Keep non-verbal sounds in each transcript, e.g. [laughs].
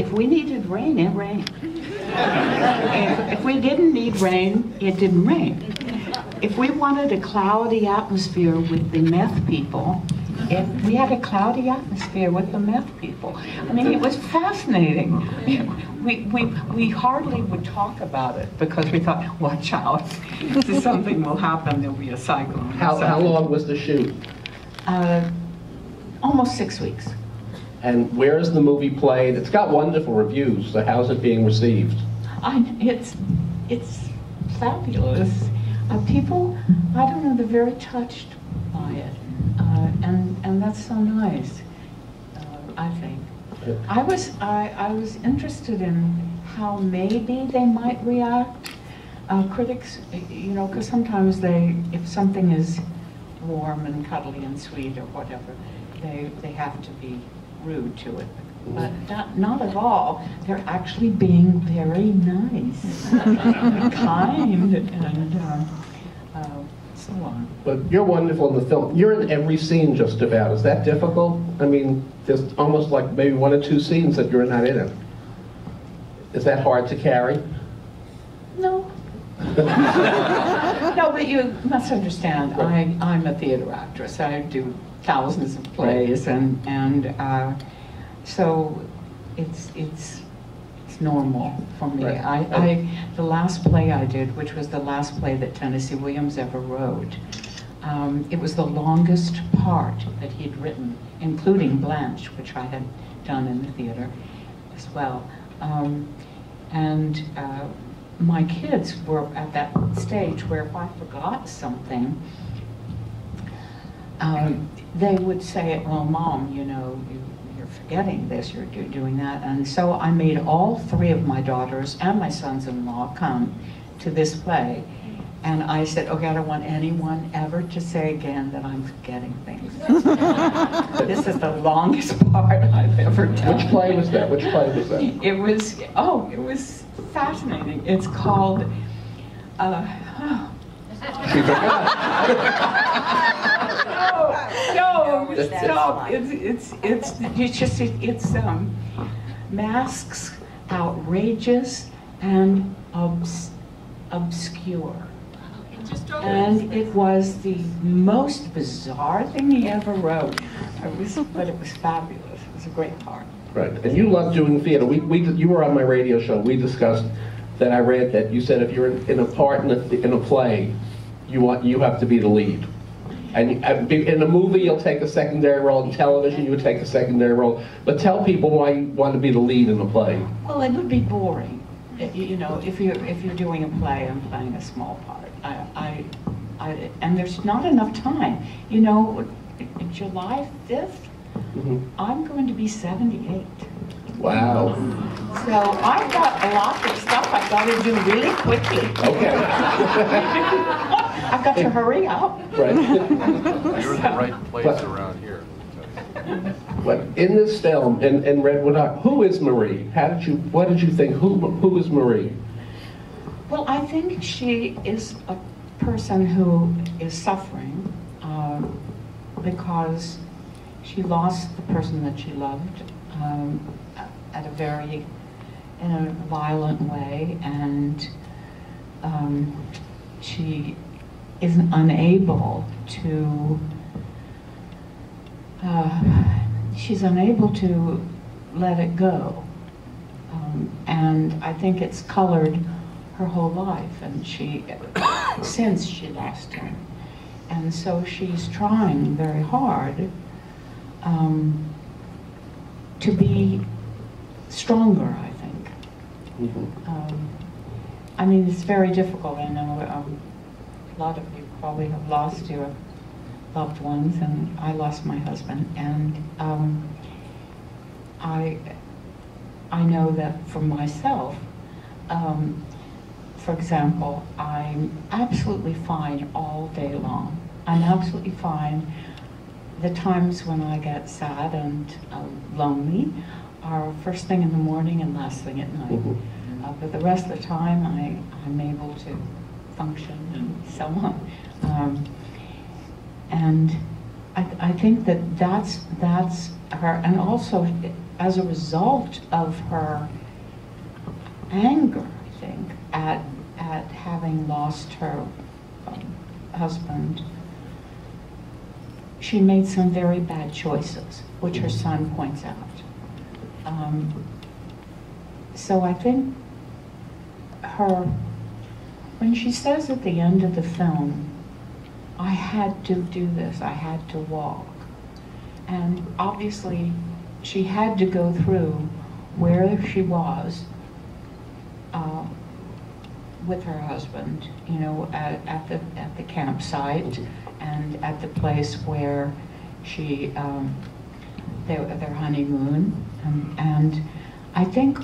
if we needed rain, it rained. if, if we didn't need rain, it didn't rain. If we wanted a cloudy atmosphere with the meth people, if we had a cloudy atmosphere with the meth people. I mean, it was fascinating. We, we, we hardly would talk about it because we thought, watch out, something will happen, there'll be a cyclone. How, how long was the shoot? Uh, almost six weeks. And where is the movie played? It's got wonderful reviews, so how's it being received? I, it's, it's fabulous. Uh, people, I don't know, they're very touched by it. Uh, and, and that's so nice, uh, I think. I was, I, I was interested in how maybe they might react. Uh, critics, you know, because sometimes they, if something is warm and cuddly and sweet or whatever, they, they have to be rude to it. But not, not at all. They're actually being very nice, [laughs] kind, and uh, uh, so on. But you're wonderful in the film. You're in every scene just about. Is that difficult? I mean, there's almost like maybe one or two scenes that you're not in it. Is that hard to carry? No. [laughs] [laughs] no, but you must understand, I, I'm a theater actress. I do thousands of plays, and, and uh, so it's, it's, it's normal for me. Right. I, I, the last play I did, which was the last play that Tennessee Williams ever wrote, um, it was the longest part that he'd written, including Blanche, which I had done in the theater as well. Um, and uh, my kids were at that stage where if I forgot something, um, they would say, well, mom, you know, you, you're forgetting this, you're do- doing that. And so I made all three of my daughters and my sons-in-law come to this play. And I said, okay, I don't want anyone ever to say again that I'm forgetting things. [laughs] this is the longest part I've ever done. Which play was that? Which play was that? It was, oh, it was fascinating. It's called, uh, oh, [laughs] She forgot. [laughs] no, no. It's, it's, it's, it's just, it- it's, um, masks, outrageous and obs- obscure. And it was the most bizarre thing he ever wrote. Was, but it was fabulous. It was a great part. Right, and you love doing theater. We, we, you were on my radio show. We discussed that. I read that you said if you're in, in a part in a, in a play, you want you have to be the lead. And uh, in a movie, you'll take a secondary role. In television, you would take a secondary role. But tell people why you want to be the lead in the play. Well, it would be boring, you know, if you're, if you're doing a play and playing a small part. I, I, I- and there's not enough time. You know, July 5th, Mhm. I'm going to be 78. Wow. So I've got a lot of stuff I've got to do really quickly. Okay. [laughs] [laughs] I've got to hurry up. right. [laughs] You're in the right place But- around here. But in this film, in, in Redwood High, who is Marie? How did you? What did you think? Who who is Marie? Well, I think she is a person who is suffering um, because she lost the person that she loved um, at a very, in a violent way, and um, she is unable to. Uh, she's unable to let it go. Um, and I think it's colored her whole life, and she, [coughs] since she lost him. And so she's trying very hard um, to be stronger, I think. Mhm. Um, I mean, it's very difficult. I know um, lot of you probably have lost your loved ones, and I lost my husband. And um, I, I know that for myself, um, for example, I'm absolutely fine all day long. I'm absolutely fine. The times when I get sad and uh, lonely are first thing in the morning and last thing at night. Mhm. Uh, but the rest of the time, I, I'm able to function and so on. Um, and I, I think that that's, that's her, and also as a result of her anger, I think, at, at having lost her husband, she made some very bad choices, which her son points out. Um, so I think her, when she says at the end of the film, I had to do this, I had to walk. And obviously, she had to go through where she was uh, with her husband, you know, at, at the at the campsite and at the place where she um, their their honeymoon, um, and I think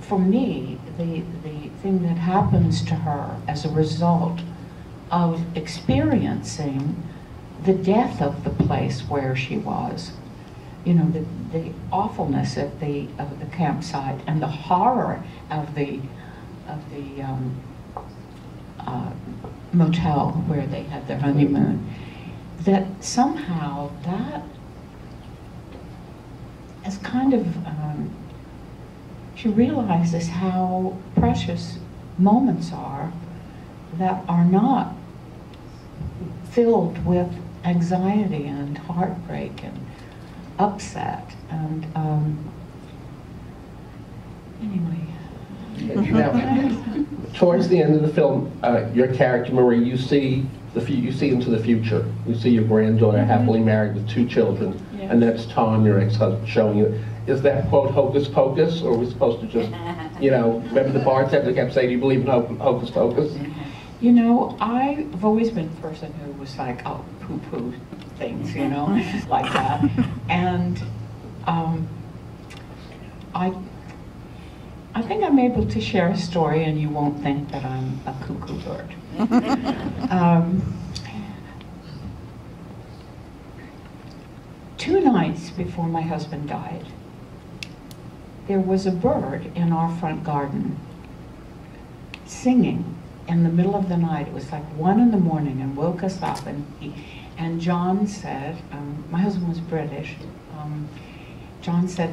for me the the thing that happens to her as a result of experiencing the death of the place where she was. You know, the, the awfulness of the, of the campsite and the horror of the, of the um, uh, motel where they had their honeymoon, that somehow that is kind of, um, she realizes how precious moments are that are not filled with anxiety and heartbreak and upset. And um, anyway, Now, [laughs] towards the end of the film, uh, your character Marie, you see the you see into the future. You see your granddaughter happily married with two children, Yes. and that's Tom, your ex-husband, showing you. Is that quote hocus pocus, or are we supposed to just, you know, remember the bartender kept saying, "Do you believe in hocus pocus"? you know, I've always been a person who was like, oh, poo-poo things, you know, [laughs] like that. And um, I, I think I'm able to share a story, and you won't think that I'm a cuckoo bird. [laughs] um, two nights before my husband died, there was a bird in our front garden singing in the middle of the night. It was like one in the morning and woke us up. And he, and John said, um, my husband was British. Um, John said,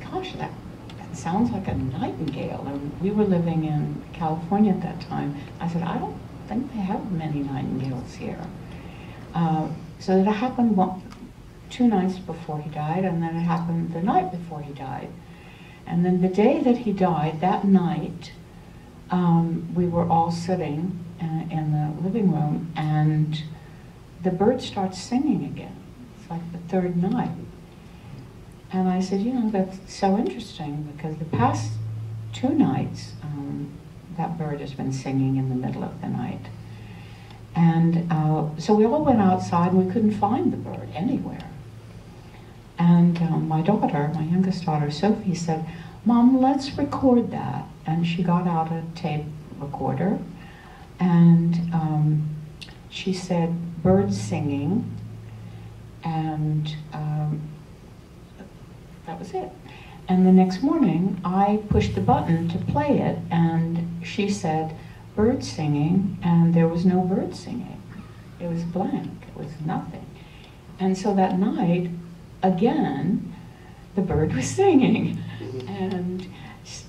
"Gosh, that, that sounds like a nightingale." And we were living in California at that time. I said, "I don't think they have many nightingales here." Uh, so that happened one, two nights before he died, and then it happened the night before he died. And then the day that he died, that night, um, we were all sitting in, the living room, and the bird starts singing again. It's like the third night. And I said, you know, that's so interesting because the past two nights, um, that bird has been singing in the middle of the night. And uh, so we all went outside and we couldn't find the bird anywhere. And um, my daughter, my youngest daughter, Sophie, said, Mom, let's record that. And she got out a tape recorder and um, she said, birds singing. And um, that was it. And the next morning, I pushed the button to play it, and she said, bird singing, and there was no bird singing. It was blank, it was nothing. And so that night, again, the bird was singing. And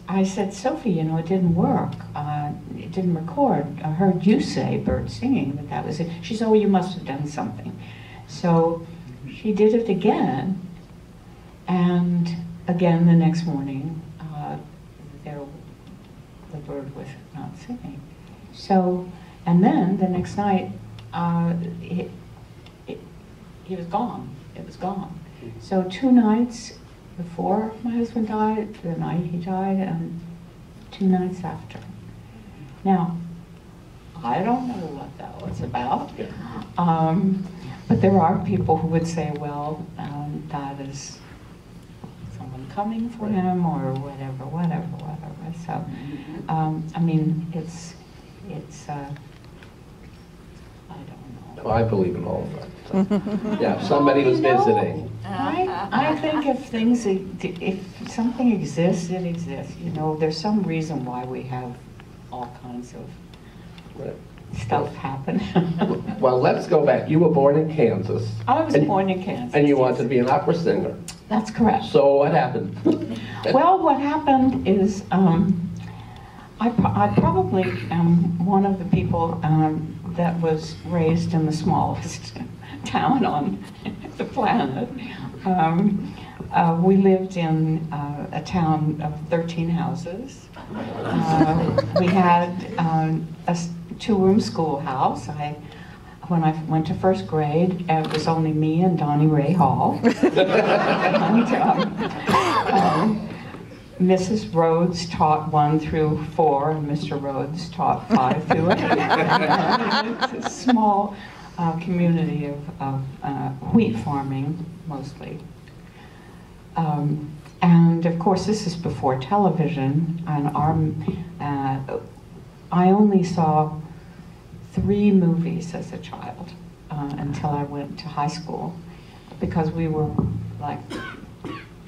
I said, Sophie, you know, it didn't work. Uh, it didn't record. I heard you say bird singing, but that was it. She said, oh, you must have done something. So she did it again, and again the next morning, uh, there, the bird was not singing. So, and then the next night, uh, it, it, he was gone. It was gone. So two nights before my husband died, the night he died, and two nights after. Now, I don't know what that was about. Um, but there are people who would say, well, um, that is someone coming for him or whatever, whatever, whatever. So, um, I mean, it's, it's, uh, I don't know. Well, I believe in all of that. [laughs] Yeah, somebody was visiting. I, I think if things, if something exists, it exists. You know, there's some reason why we have all kinds of Right. stuff happen. Well, let's go back. You were born in Kansas. I was and- born in Kansas. And you yes. wanted to be an opera singer. That's correct. So what happened? [laughs] Well, what happened is, um, I, I probably am one of the people um, that was raised in the smallest town on the planet. Um, uh, we lived in uh, a town of 13 houses. Uh, we had um, a two-room schoolhouse. I, when I went to first grade, it was only me and Donnie Ray Hall. [laughs] and, um, um, Mrs. Rhodes taught one through four, and Mr. Rhodes taught five through eight. it's [laughs] a small uh, community of, of uh, wheat farming, mostly. Um, and of course, this is before television, and our, uh, I only saw three movies as a child uh, until I went to high school because we were like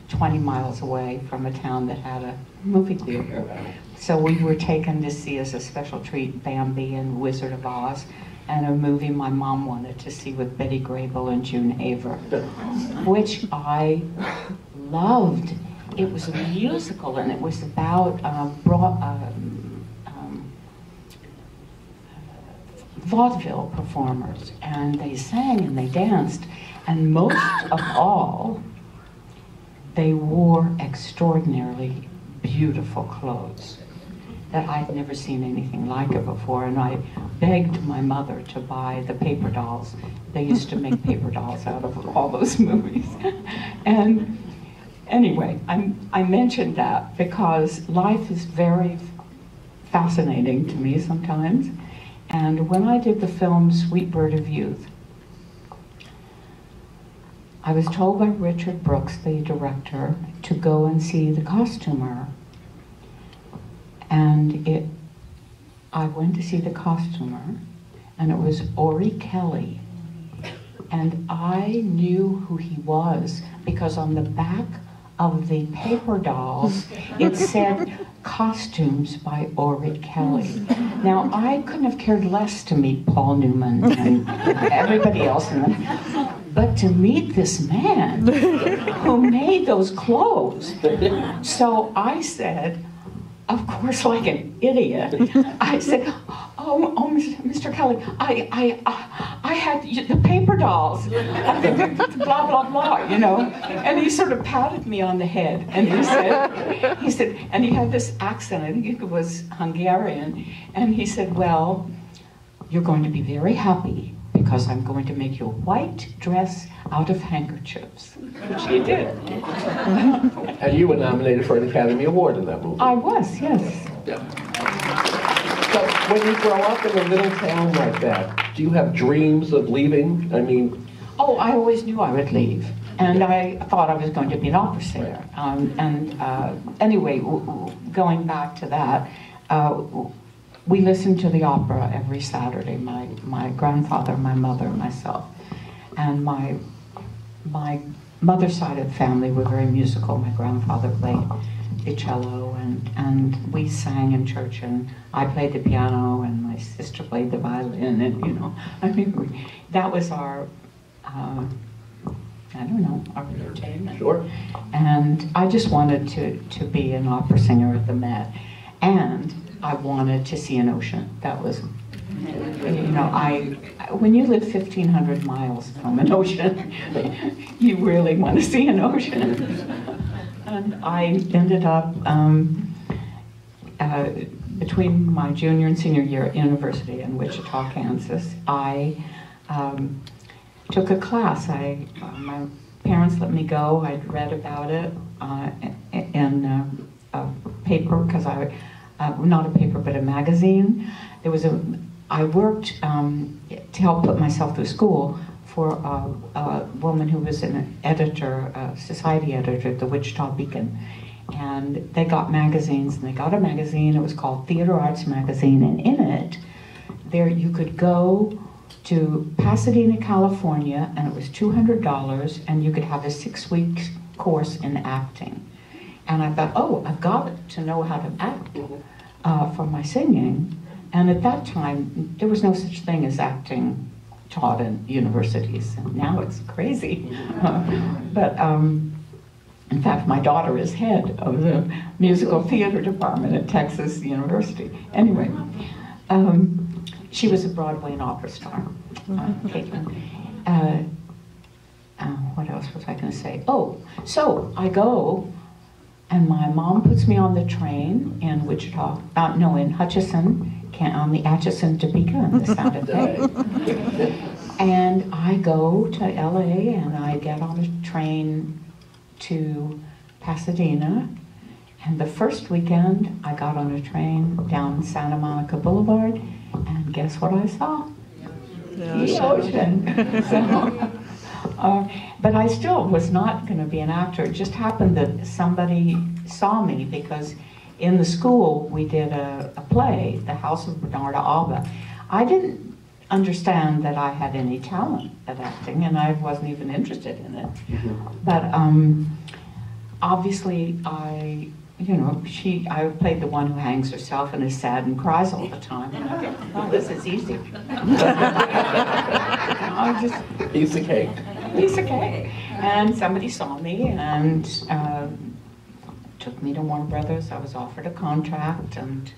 20 miles away from a town that had a movie theater. So we were taken to see as a special treat Bambi and Wizard of Oz and a movie my mom wanted to see with Betty Grable and June Haver, which I loved. It was a musical and it was about um, um, um, vaudeville performers and they sang and they danced and most of all they wore extraordinarily beautiful clothes that I'd never seen anything like it before. And I begged my mother to buy the paper dolls. They used to make paper dolls out of all those [laughs] movies. and anyway, I, I mentioned that because life is very fascinating to me sometimes. And when I did the film Sweet Bird of Youth, I was told by Richard Brooks, the director, to go and see the costumer. And it, I went to see the costumer, and it was Orry-Kelly. And I knew who he was because on the back of the paper dolls, it said costumes by Orry-Kelly. Now, I couldn't have cared less to meet Paul Newman and everybody else in the but to meet this man who made those clothes. So I said, of course, like an idiot, I said, "Oh, oh, Mr. Kelly, I, I, uh, I had the paper dolls, [laughs] blah blah blah, you know." And he sort of patted me on the head, and he said, "He said," and he had this accent. I think it was Hungarian, and he said, "Well, you're going to be very happy." Because I'm going to make you a white dress out of handkerchiefs, which he did. [laughs] And you were nominated for an Academy Award in that movie. I was, yes. Yeah. So when you grow up in a little town like that, do you have dreams of leaving? I mean, Oh, I always knew I would leave. And I thought I was going to be an opera singer. Um, and uh, anyway, w- w- going back to that, uh, w- we listened to the opera every Saturday, my, my grandfather, my mother, myself. And my, my mother's side of the family were very musical. My grandfather played the cello, and, and we sang in church, and I played the piano, and my sister played the violin, and you know, I mean, we, that was our, uh, I don't know, our entertainment. sure. And I just wanted to, to be an opera singer at the Met. And I wanted to see an ocean. That was, you know, I, when you live 1,500 miles from an ocean, [laughs] you really want to see an ocean. And I ended up, um, uh, between my junior and senior year at university in Wichita, Kansas, I um, took a class. I, uh, my parents let me go. I'd read about it uh, in uh, a paper because I, uh, not a paper but a magazine. There was a. I worked um, to help put myself through school for a, a woman who was an editor, a society editor at the Wichita Beacon. And they got magazines, and they got a magazine. It was called Theater Arts Magazine, and in it, there you could go to Pasadena, California, and it was $200, and you could have a six week course in acting. And I thought, oh, I've got to know how to act uh, for my singing. And at that time, there was no such thing as acting taught in universities. And now it's crazy. [laughs] but um, In fact, my daughter is head of the musical theater department at Texas University. Anyway, um, she was a Broadway and opera star, uh, Caitlin. Uh, uh, what else was I going to say? Oh, so I go, and my mom puts me on the train in Wichita, uh, no, in Hutchinson, can, on the Atchison, Topeka, and the Santa Fe. And I go to LA and I get on a train to Pasadena. And the first weekend, I got on a train down Santa Monica Boulevard, and guess what I saw? The ocean. so, [laughs] [laughs] uh, but I still was not going to be an actor. It just happened that somebody saw me because in the school we did a, a play, The House of Bernarda Alba. I didn't understand that I had any talent at acting, and I wasn't even interested in it. But um, obviously, I, you know, she, I played the one who hangs herself and is sad and cries all the time. And I thought, oh, this is easy. [laughs] [laughs] I just Piece of cake. Of cake. And somebody saw me and um, took me to Warner Brothers. I was offered a contract, and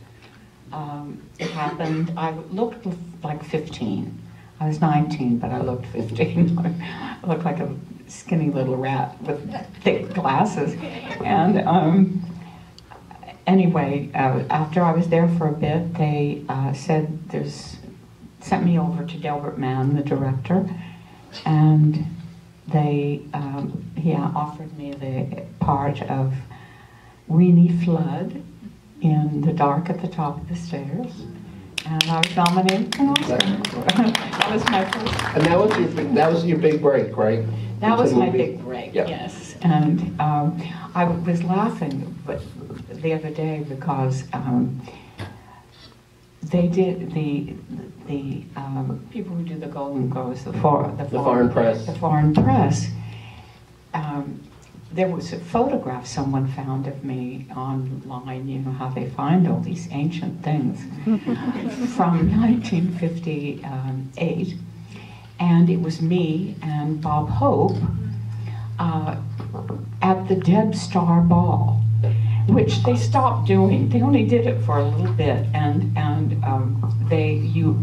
um, it happened. I looked like 15. I was 19, but I looked 15. [laughs] I looked like a skinny little rat with thick glasses. And um, anyway, uh, after I was there for a bit, they uh, said there's sent me over to Delbert Mann, the director, and they um, he offered me the part of Reenie Flood in The Dark at the Top of the Stairs. And I was nominated for an Oscar. [laughs] that was my first. And that was your, big- that was your big break, right? That was my big break, Yeah. yes. And um, I was laughing but the other day because um, they did the the um, people who do the Golden Globes, the, for, the, The foreign press. the foreign press. Um, there was a photograph someone found of me online. You know how they find all these ancient things [laughs] from 1958, and it was me and Bob Hope uh, at the Deb Star Ball, which they stopped doing. They only did it for a little bit, and and um, they you.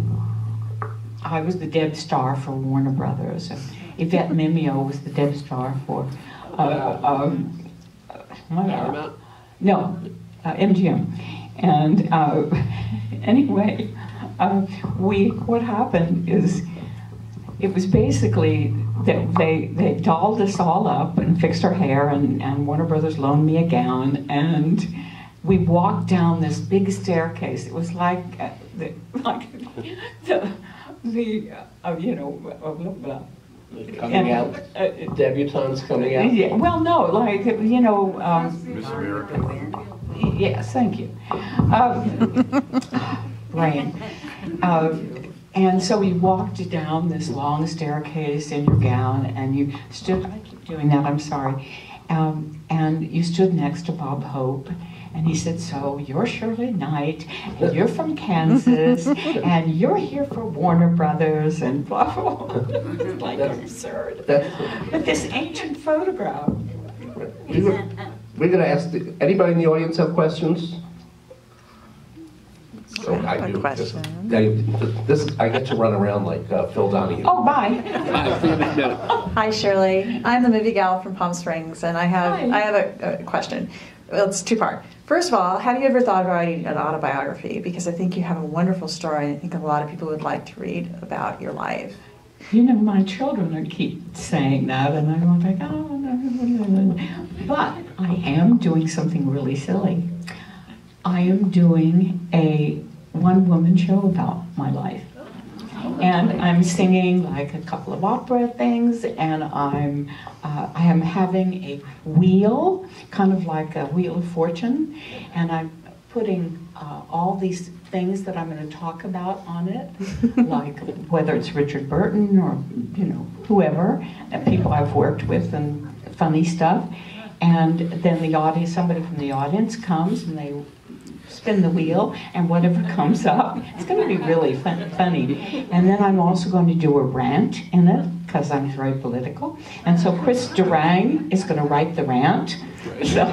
I was the Deb Star for Warner Brothers, and Yvette Mimieux was the Deb Star for. Uh, um, uh, no, uh, MGM. And uh, [laughs] anyway, uh, we what happened is it was basically they they dolled us all up and fixed our hair, and, and Warner Brothers loaned me a gown, and we walked down this big staircase. It was like uh, the [laughs] like the the uh, you know uh, blah, blah. Coming And, out, uh, debutantes coming out. yeah, well, no, like you know. Um, Miss America. Yes, thank you. [laughs] Um, brain. And so we walked down this long staircase in your gown, and you stood. I keep doing that. I'm sorry. Um, and you stood next to Bob Hope, and he said, "So you're Shirley Knight, and you're from Kansas, [laughs] and you're here for Warner Brothers, and blah blah." blah. It's like absurd. That's, But this ancient photograph. we were, we're gonna ask, the- anybody in the audience have questions? Oh, I have a do. question. This, I get to run around like uh, Phil Donahue. Oh, bye. Hi Shirley, I'm the movie gal from Palm Springs, and I have Hi. I have a, a question. Well, it's two part. First of all, have you ever thought of writing an autobiography? Because I think you have a wonderful story. and I think a lot of people would like to read about your life. You know, my children are keep saying that, and I'm like, oh, no, no, no, no. But I am doing something really silly. I am doing a one woman show about my life. And I'm singing like a couple of opera things, and I'm uh, I am having a wheel, kind of like a wheel of fortune, and I'm putting uh, all these things that I'm going to talk about on it, [laughs] like whether it's Richard Burton or you know whoever, and people I've worked with, and funny stuff. And then the audience, somebody from the audience comes and they spin the wheel, and whatever [laughs] comes up, it's going to be really fun, funny. And then I'm also going to do a rant in it, because I'm very political. And so Chris Durang is going to write the rant. So,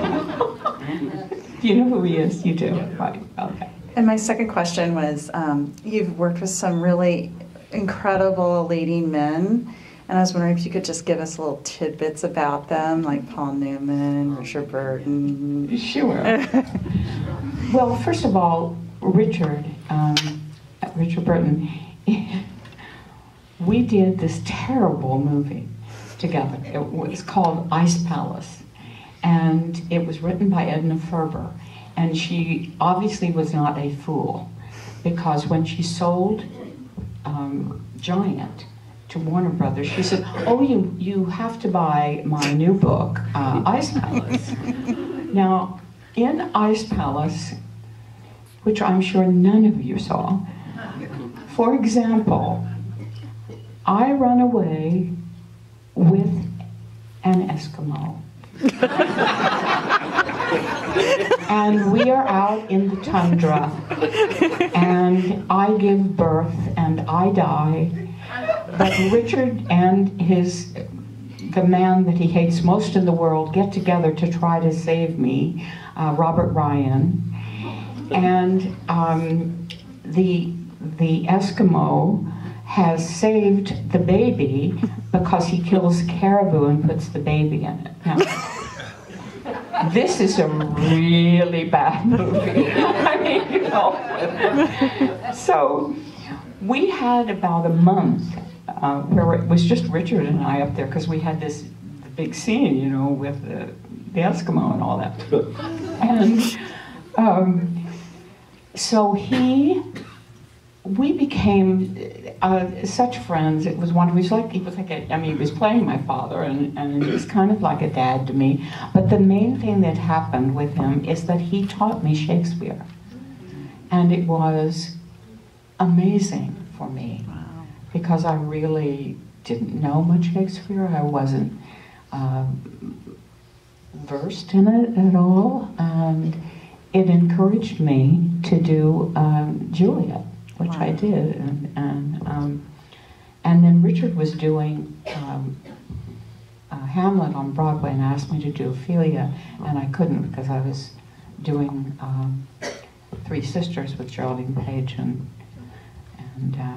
[laughs] you know who he is? You do, right? Okay. And my second question was um, you've worked with some really incredible leading men. And I was wondering if you could just give us little tidbits about them, like Paul Newman, Richard Burton. Sure. [laughs] well, first of all, Richard, um, Richard Burton, [laughs] we did this terrible movie together. It was called Ice Palace, and it was written by Edna Ferber. And she obviously was not a fool, because when she sold um, Giant to Warner Brothers, she said, "Oh, you you have to buy my new book, uh, Ice Palace." [laughs] now, in Ice Palace, which I'm sure none of you saw, for example, I run away with an Eskimo. [laughs] and we are out in the tundra, and I give birth and I die. But Richard and his, the man that he hates most in the world, get together to try to save me, uh, Robert Ryan. And um, the, the Eskimo has saved the baby because he kills caribou and puts the baby in it. Now, this is a really bad [laughs] movie. I mean, you know. So we had about a month uh, where it was just Richard and I up there because we had this big scene, you know, with the, the Eskimo and all that. [laughs] And um, so he we became uh, such friends. It was wonderful. He was like he was like a, I mean, he was playing my father, and and he was kind of like a dad to me. But the main thing that happened with him is that he taught me Shakespeare, and it was amazing for me Wow. Because I really didn't know much Shakespeare. I wasn't um, versed in it at all, and it encouraged me to do um, Juliet, which I did, and and, um, and then Richard was doing. Um, uh, Hamlet on Broadway and asked me to do Ophelia, and I couldn't because I was doing um, Three Sisters with Geraldine Page and and uh,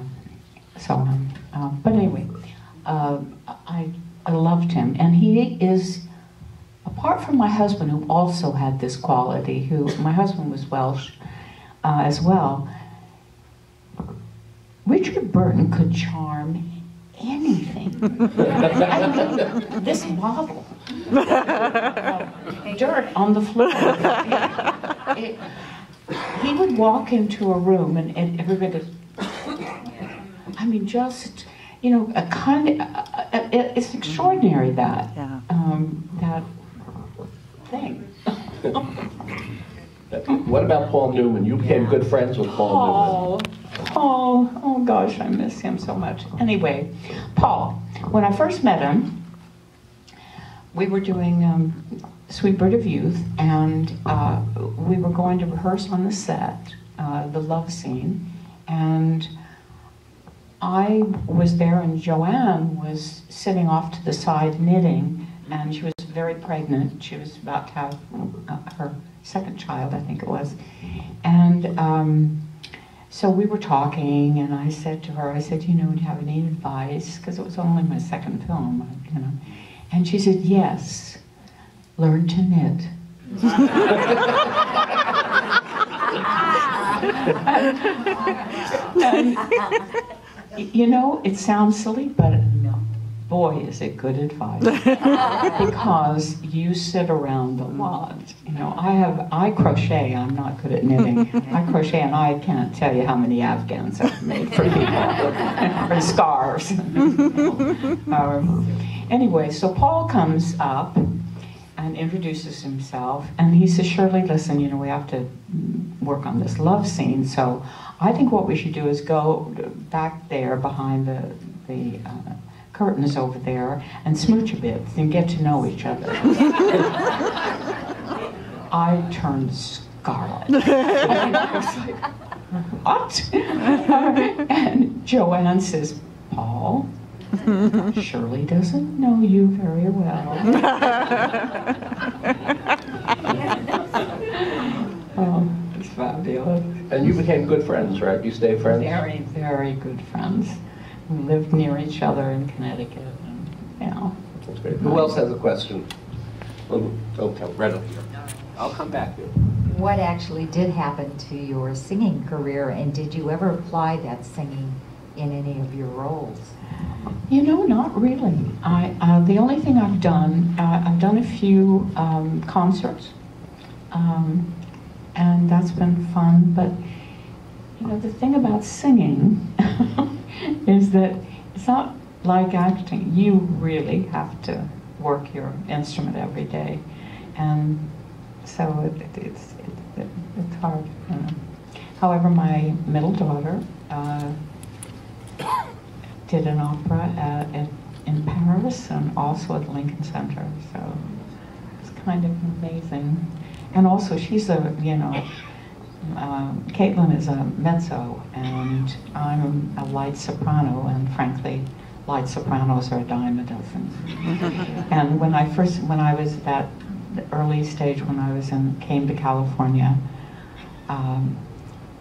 so on. Uh, but anyway, uh, I I loved him, and he is apart from my husband, who also had this quality. Who my husband was Welsh uh, as well. Richard Burton could charm anything. [laughs] I mean, this model. of dirt on the floor. It- he would walk into a room and, and everybody goes, I mean, just, you know, a kind of, it, it's extraordinary that, Yeah. um, that thing. [laughs] What about Paul Newman? You became good friends with Paul Newman. Paul, Paul, oh gosh, I miss him so much. Anyway, Paul, when I first met him, we were doing um, Sweet Bird of Youth, and uh, we were going to rehearse on the set, uh, the love scene, and I was there, and Joanne was sitting off to the side knitting, and she was very pregnant. She was about to have uh, her second child, I think it was. And um, so we were talking, and I said to her, I said, you know, do you have any advice? Because it was only my second film, you know. And she said, yes, learn to knit. [laughs] [laughs] and, you know, it sounds silly, but boy, is it good advice. [laughs] because you sit around a lot. You know, I have, I crochet, I'm not good at knitting. I crochet and I can't tell you how many Afghans I've made for people, [laughs] or scarves. [laughs] um, anyway, so Paul comes up and introduces himself, and he says, Shirley, listen, you know, we have to work on this love scene, so I think what we should do is go back there behind the, the uh, curtains over there and smooch a bit and get to know each other. I turned scarlet. I was like, what? and Joanne says, Paul, Shirley doesn't know you very well. it's [laughs] fabulous. And you became good friends, right? You stay friends? Very, very good friends. We lived near each other in Connecticut. And, yeah. That's great. Who else has a question? Oh, Okay, right up here. I'll come back here. What actually did happen to your singing career, and did you ever apply that singing in any of your roles? You know, not really. I uh, the only thing I've done, uh, I've done a few um, concerts, um, and that's been fun. But you know, the thing about singing [laughs] is that it's not like acting. You really have to work your instrument every day, and so it, it, it's it, it, it's hard. You know. However, my middle daughter. Uh, did an opera at, at, in Paris and also at the Lincoln Center. So it's kind of amazing. And also, she's a, you know, uh, Caitlin is a mezzo and I'm a light soprano, and frankly, light sopranos are a dime a dozen. [laughs] and when I first, when I was at that early stage when I was in, came to California, um,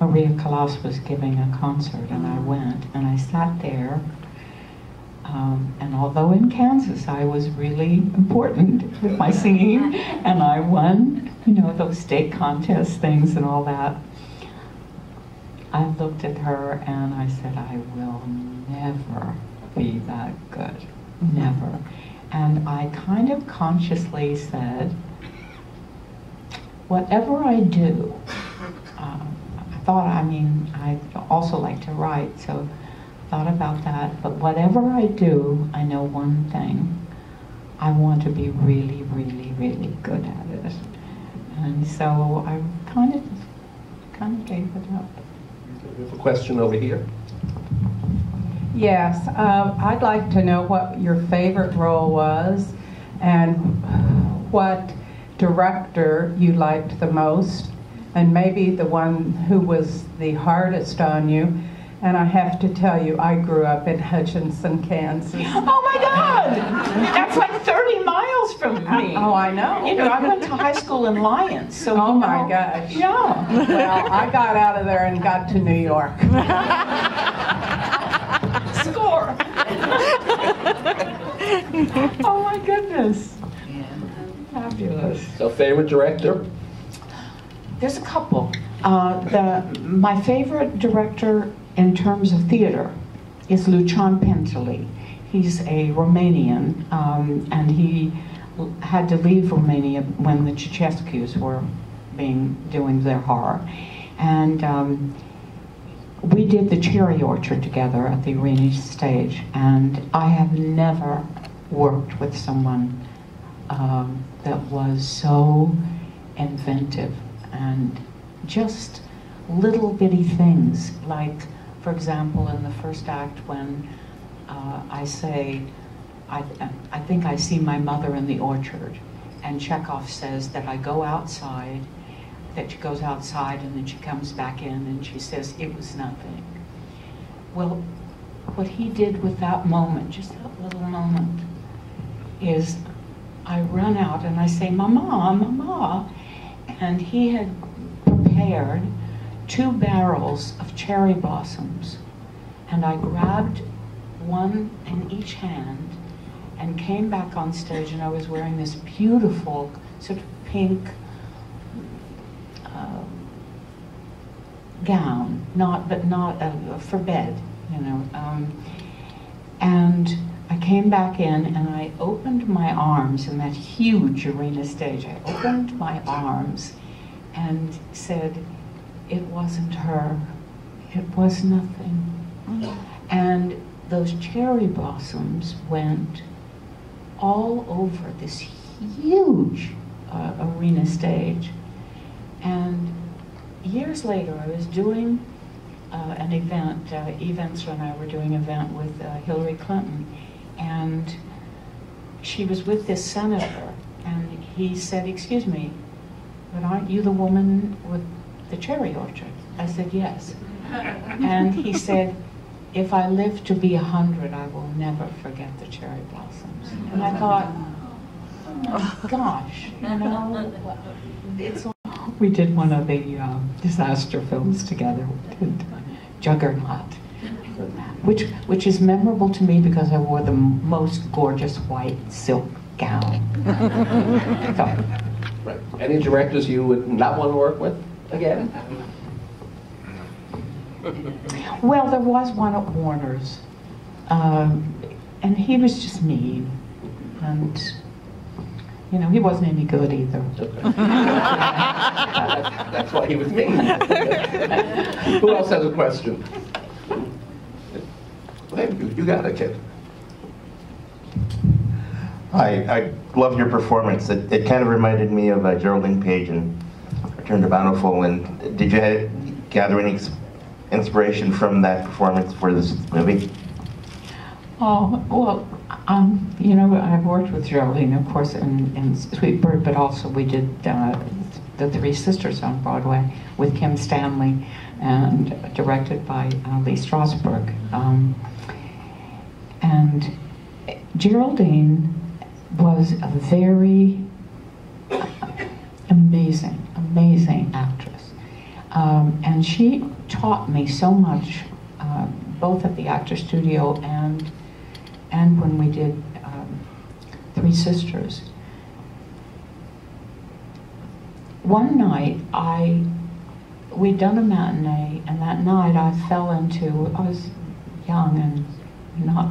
Maria Callas was giving a concert, and I went, and I sat there. Um, and although in Kansas I was really important with my singing, and I won, you know, those state contest things and all that, I looked at her and I said, I will never be that good, never. And I kind of consciously said, whatever I do, um, I thought, I mean, I also like to write, so thought about that. But whatever I do, I know one thing. I want to be really, really, really good at it. And so I kind of, kind of gave it up. We have a question over here. Yes, uh, I'd like to know what your favorite role was and what director you liked the most, and maybe the one who was the hardest on you. And I have to tell you, I grew up in Hutchinson, Kansas. Oh my God! That's like 30 miles from me. Oh, I know. You know, I went to high school in Lyons, so Oh my know- gosh. Yeah. Well, I got out of there and got to New York. Score. oh my goodness. Fabulous. So favorite director? There's a couple. Uh, the, my favorite director in terms of theater is Lucian Pintilie. He's a Romanian, um, and he had to leave Romania when the Ceausescu's were being doing their horror, and um, we did the Cherry Orchard together at the Arena stage, and I have never worked with someone um, that was so inventive and just little bitty things like for example in the first act when uh, i say I, I think i see my mother in the orchard and chekhov says that i go outside that she goes outside and then she comes back in and she says it was nothing well what he did with that moment just that little moment is I run out and I say, Mama, Mama. And he had prepared two barrels of cherry blossoms. And I grabbed one in each hand and came back on stage and I was wearing this beautiful sort of pink uh, gown, not but not uh, for bed, you know. Um, and I came back in and I opened my arms in that huge arena stage. I opened my arms and said, It wasn't her, it was nothing. And those cherry blossoms went all over this huge uh, arena stage. And years later, I was doing uh, an event, uh, Eve Ensler and I were doing an event with uh, Hillary Clinton, and she was with this senator, and he said, excuse me, but aren't you the woman with the cherry orchard? I said, yes. And he said, if I live to be a hundred, I will never forget the cherry blossoms. And I thought, oh, gosh, you know, it's. [laughs] We did one of the um, disaster films together, Juggernaut, which which is memorable to me because I wore the most gorgeous white silk gown. [laughs] So, Right. Any directors you would not want to work with again? Well, there was one at Warner's, um, and he was just mean, and you know he wasn't any good either. That's [laughs] that's why he was mean. Who else has a question? Hey, you you got it, kid. I, I loved your performance. It, it kind of reminded me of uh, Geraldine Page in Return to Bountiful. And did you gather any inspiration from that performance for this movie? Oh well, um, you know I've worked with Geraldine, of course, in, in Sweet Bird, but also we did uh, the Three Sisters on Broadway with Kim Stanley, and directed by uh, Lee Strasberg. Um, and Geraldine was a very amazing, amazing actress. Um, and she taught me so much, uh, both at the Actor Studio and, and when we did um, Three Sisters. One night, I, we'd done a matinee, and that night I fell into, I was young and not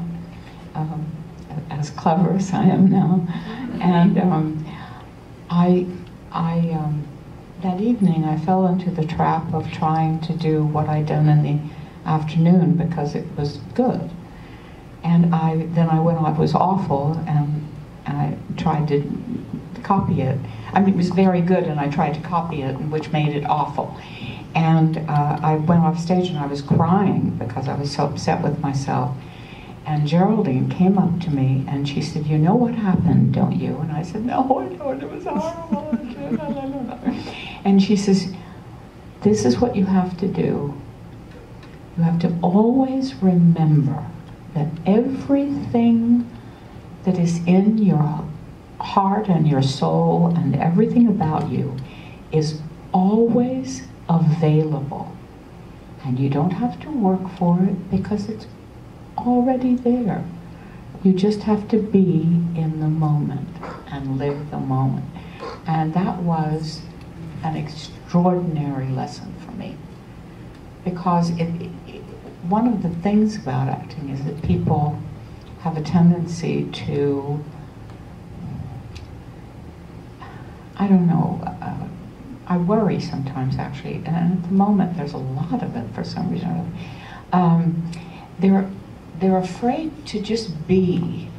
um, as clever as I am now. [laughs] And um, I, I, um, that evening, I fell into the trap of trying to do what I'd done in the afternoon because it was good. And I, then I went on, it was awful, and, and I tried to copy it. I mean, it was very good, and I tried to copy it, which made it awful. And uh, I went off stage and I was crying because I was so upset with myself. And Geraldine came up to me and she said, You know what happened, don't you? And I said, No, I don't. It was horrible. [laughs] and she says, This is what you have to do. You have to always remember that everything that is in your heart and your soul and everything about you is always available. And you don't have to work for it because it's already there. You just have to be in the moment and live the moment. And that was an extraordinary lesson for me. Because it, it, one of the things about acting is that people have a tendency to, I don't know, uh, I worry sometimes actually, and at the moment there's a lot of it for some reason. Um, they're they're afraid to just be,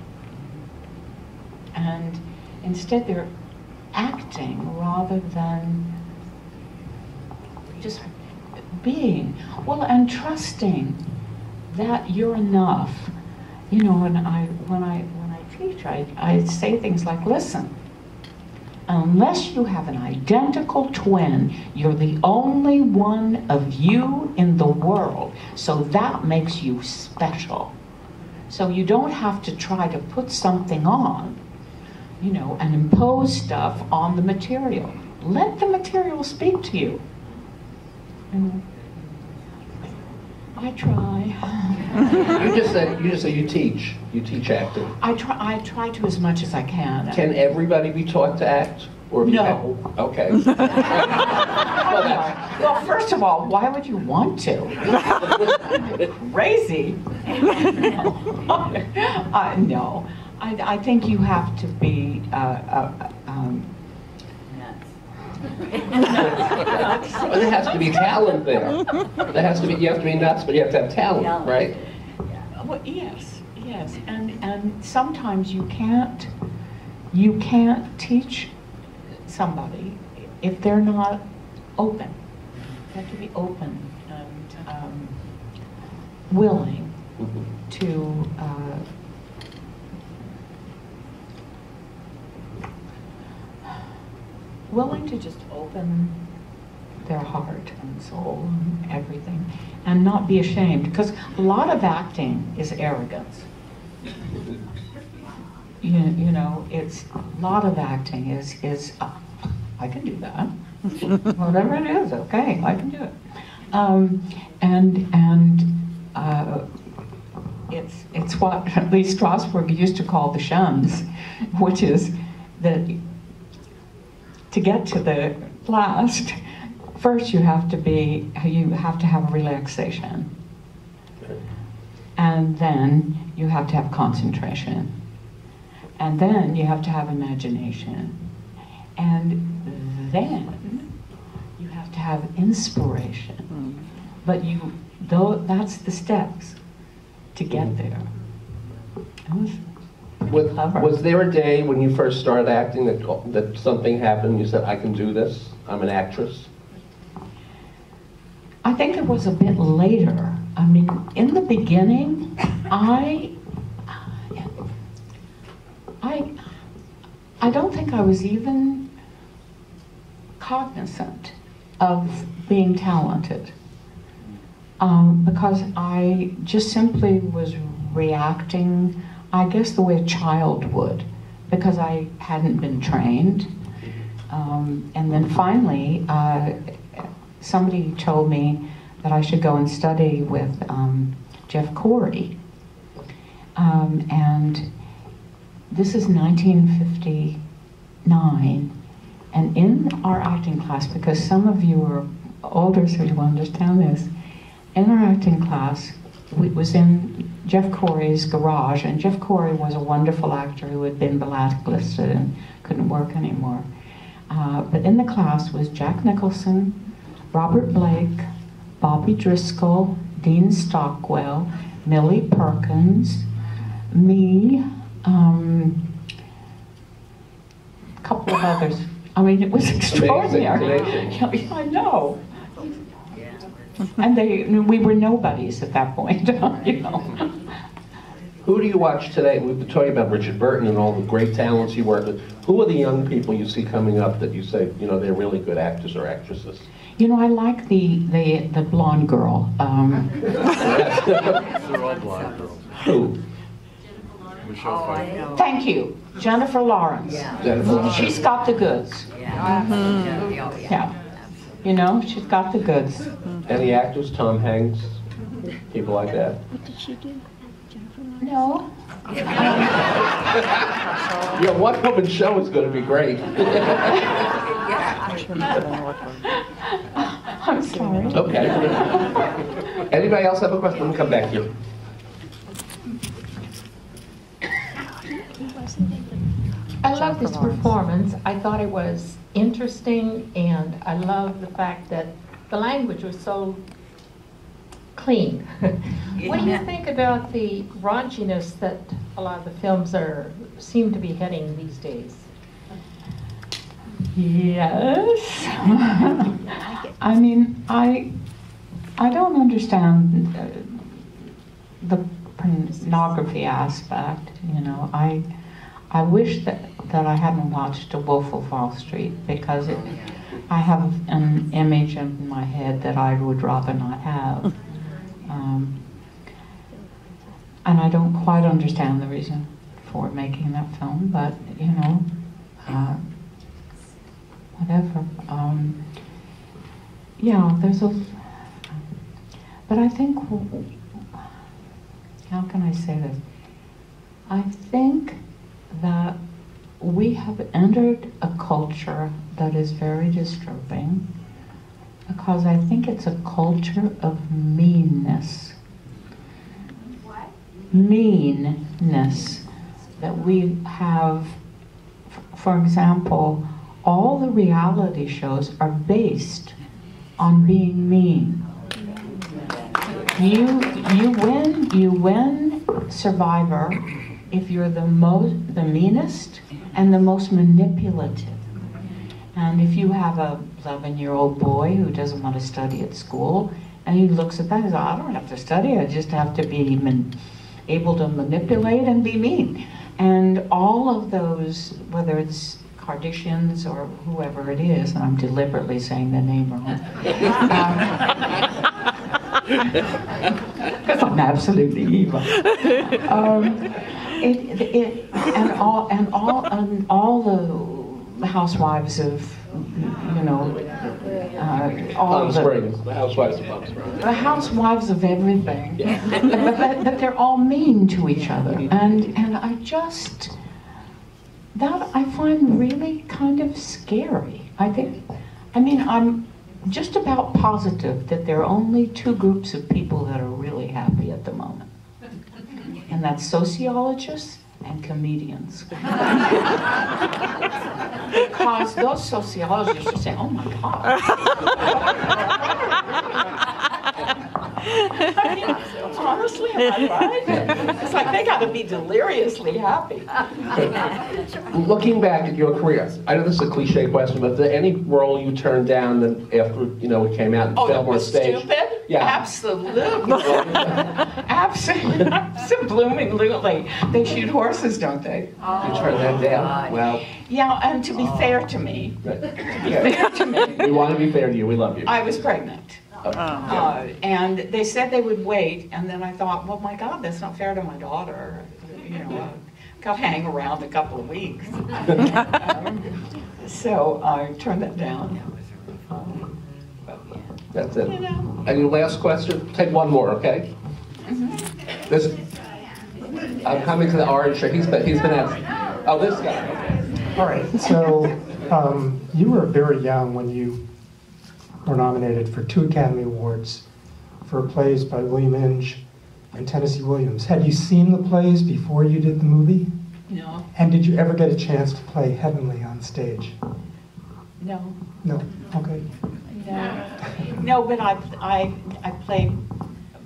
and instead they're acting rather than just being. Well, and trusting that you're enough. You know, when I when I when I teach, I, I say things like, "Listen." Unless you have an identical twin, you're the only one of you in the world. So that makes you special. So you don't have to try to put something on, you know, and impose stuff on the material. Let the material speak to you. And I try. You just said, you just said you teach, you teach acting. I try. I try to as much as I can. Can everybody be taught to act? Or if you No. have- Okay. [laughs] Well, Well, first of all, why would you want to? Crazy. [laughs] uh, no, I, I think you have to be. Uh, uh, um, Well, There has to be talent there. There has to be, you have to be nuts, but you have to have talent, right? well, yes, yes, and and sometimes you can't you can't teach somebody if they're not open. You have to be open and um, willing to uh, willing to just open their heart and soul and everything, and not be ashamed. Because a lot of acting is arrogance. You, you know, it's a lot of acting is is uh, I can do that. [laughs] Whatever it is, okay, I can do it. Um, and and uh, it's it's what [laughs] at least Strasberg used to call the shuns, which is that to get to the last, first you have to be you have to have relaxation, and then you have to have concentration, and then you have to have imagination, and then you have to have inspiration. But you, though, that's the steps to get there. Was, was there a day when you first started acting that, that something happened, you said, I can do this, I'm an actress? I think it was a bit later. I mean, in the beginning, I, I, I don't think I was even cognizant of being talented. Um, because I just simply was reacting, I guess, the way a child would, because I hadn't been trained. Um, and then finally, uh, somebody told me that I should go and study with um, Jeff Corey. Um, and this is 1959. And in our acting class, because some of you are older, so you understand this, in our acting class, we was in Jeff Corey's garage, and Jeff Corey was a wonderful actor who had been blacklisted and couldn't work anymore. Uh, but in the class was Jack Nicholson, Robert Blake, Bobby Driscoll, Dean Stockwell, Millie Perkins, me, um, a couple of others. I mean, it was extraordinary. amazing. [laughs] Yeah, I know. [laughs] And they, we were nobodies at that point, [laughs] you know. Who do you watch today? We've been talking about Richard Burton and all the great talents you work with. Who are the young people you see coming up that you say, you know, they're really good actors or actresses? You know, I like the the, the blonde girl. Um, They're all blind girls. Who? Michelle Pfeiffer. thank you, Jennifer Lawrence. Jennifer. She's got the goods. Yeah. You know, she's got the goods. Any actors? Tom Hanks? People like that? What did she do? Jennifer Lawrence? No. [laughs] Yeah, one woman show is going to be great. [laughs] [laughs] I'm sorry. Okay. Anybody else have a question? Let me come back here. I love this performance. I thought it was interesting, and I love the fact that the language was so clean. [laughs] What do you think about the raunchiness that a lot of the films are, seem to be heading these days? Yes. [laughs] I mean, I, I don't understand uh, the pornography aspect, you know. I, I wish that, that I hadn't watched A Wolf of Wall Street because it, I have an image in my head that I would rather not have. Um, and I don't quite understand the reason for making that film, but, you know, uh, whatever. Um, yeah, there's a. But I think. How can I say this? I think that we have entered a culture that is very disturbing because I think it's a culture of meanness. Meanness. That we have, for example, all the reality shows are based on being mean. You you win you win Survivor if you're the most the meanest and the most manipulative. And if you have a 11 year old boy who doesn't want to study at school and he looks at that and says, I don't have to study, I just have to be able to manipulate and be mean. And all of those, whether it's Kardashians or whoever it is, and I'm deliberately saying the name wrong. [laughs] Because I'm absolutely evil. Um, it, it, and all and all and all the housewives of you know uh, all Palm the Springs, the housewives of Palm Springs. the housewives of everything, but, but they're all mean to each other, and and I just that I find really kind of scary. I think, I mean, I'm just about positive that there are only two groups of people that are really happy at the moment, and that's sociologists and comedians. because those sociologists are saying, "Oh my God." I mean, honestly, am I right? It's like they got to be deliriously happy. Looking back at your career, I know this is a cliche question, but is any role you turned down that after you know it came out and Oh, fell on stage? stupid? Yeah. Absolutely. [laughs] Absolutely. [laughs] Absolutely. They shoot horses, don't they? You turned that down. Well, Yeah, and to be fair to me, good. fair to me, we want to be fair to you. We love you. I was pregnant. Uh, and they said they would wait, and then I thought, well, my God, that's not fair to my daughter. You know, I got to hang around a couple of weeks. [laughs] Um, so I turned that down. Um, but, yeah. That's it. You know. And your last question? Take one more, okay? This. I'm coming to the orange shirt. He's been. He's been at. Oh, this guy. All right, so um, you were very young when you were nominated for two Academy Awards for plays by William Inge and Tennessee Williams. Had you seen the plays before you did the movie? No, And did you ever get a chance to play Heavenly on stage? no, No? Okay. no. No, but I, I, I played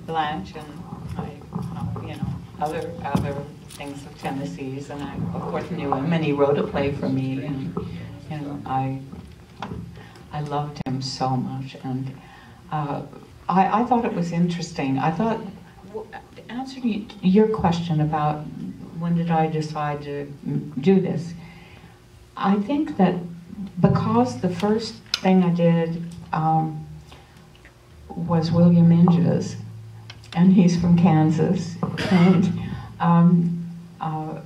Blanche and I, uh, you know, other, other things of Tennessee's, and I, of course, knew him, and he wrote a play for me, and, you know, I, I loved him so much, and uh, I, I thought it was interesting. I thought, answering your question about when did I decide to do this, I think that because the first thing I did um, was William Inges, and he's from Kansas, and um, uh,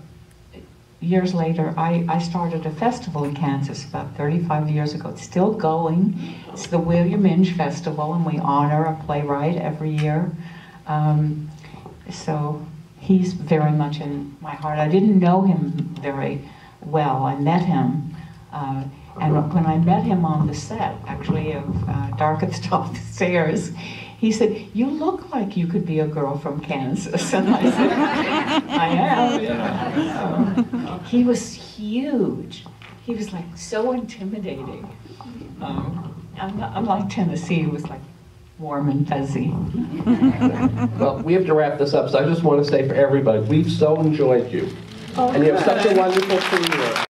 years later, I, I started a festival in Kansas about 35 years ago. It's still going. It's the William Inge Festival, and we honor a playwright every year. Um, so he's very much in my heart. I didn't know him very well. I met him, uh, and when I met him on the set, actually, of uh, Dark at the Top of the Stairs, he said, "You look like you could be a girl from Kansas," [laughs] and I said, "I am." you know. So, he was huge. He was like so intimidating. Um, un- unlike Tennessee, it was like warm and fuzzy. Well, we have to wrap this up, so I just want to say for everybody, we've so enjoyed you. And you have such a wonderful career.